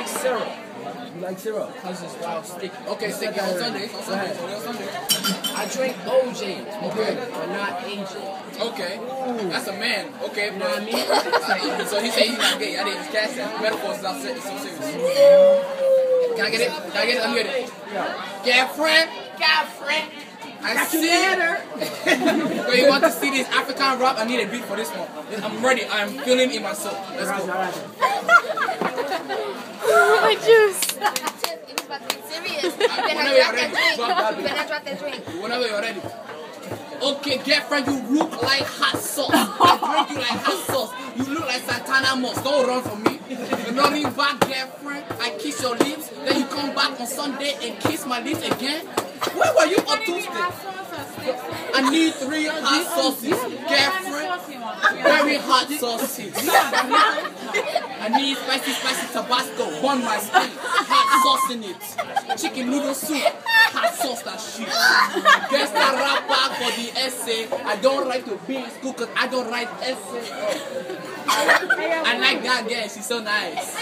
like syrup? You like syrup? Cause it's wild sticky. Okay, stick it on Sundays. On Sundays. Only on Sundays. I drink OJ, okay, but not AJ. Okay. That's a man. Okay. You know what I mean? so he said he's not gay. I didn't catch that. Metaphors is not so serious. Can I get it? Can I get it? Me get it. Girlfriend. Girlfriend. I Got you see later. So you want to see this African rap? I need a beat for this one. I'm ready. I'm feeling it in my soul. Let's go. My juice. It was about to be serious. Whenever you're ready. Drop that Then beat. I dropped that drink. Whenever you're ready. Okay, girlfriend, you look like hot sauce. I drink you like hot sauce. You look like Santana Moss. Don't run from me. Running back, girlfriend. I kiss your lips. Then you come back on Sunday and kiss my lips again. Where were you on Tuesday? I need three hot sauces, girlfriend. Very hot sauces. I need spicy, spicy Tabasco. Burn my skin. Hot sauce in it. Chicken noodle soup. Hot sauce that shit. Guess the rapper for the essay. I don't write to be in school because I don't write essay. I like that girl. She's so nice.